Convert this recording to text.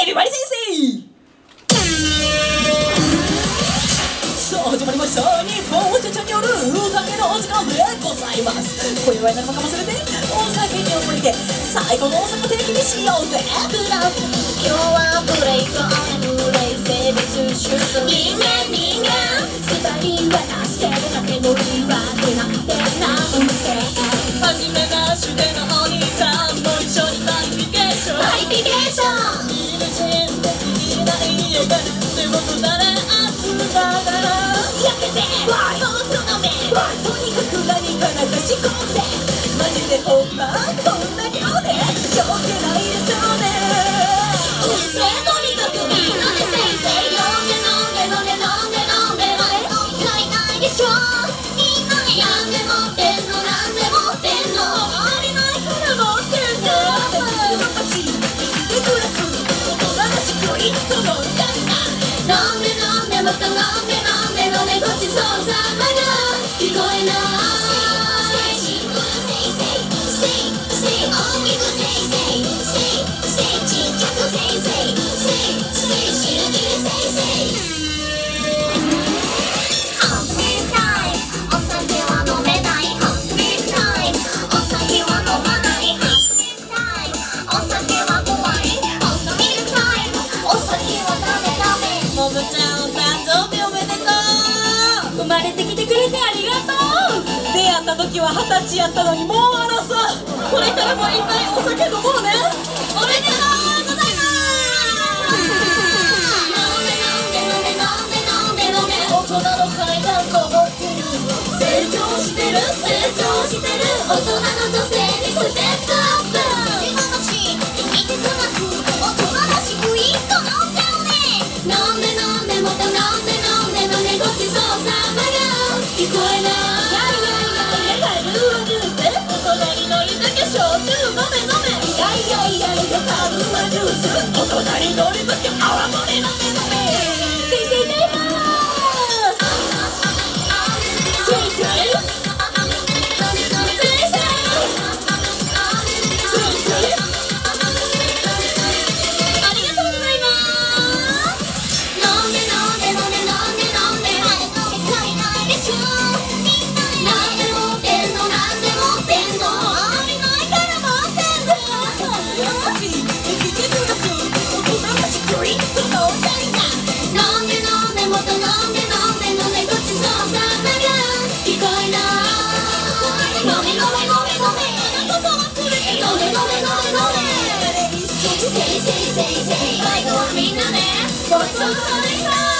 エビバリ先生さあ始まりました。日本お茶ちゃんによる宴のお時間でございます。今宵仲間かもしれてお酒に溺れて最高の大阪テレビにしようぜ。ブラフ今日はブレイクオンブレイセービスシューズ人間人間二人は助けるだけの理由事な。ら明日だうとにかく何かし込んで。nothing wrong. 生日おめでとう生まれてきてくれてありがとう出会った時は二十歳やったのにもうあ争さこれからもいっぱいお酒飲もうねおめでとう大人の階段登ってる成長してる成長してる大人の女性おとなりのりとごちそうさまでした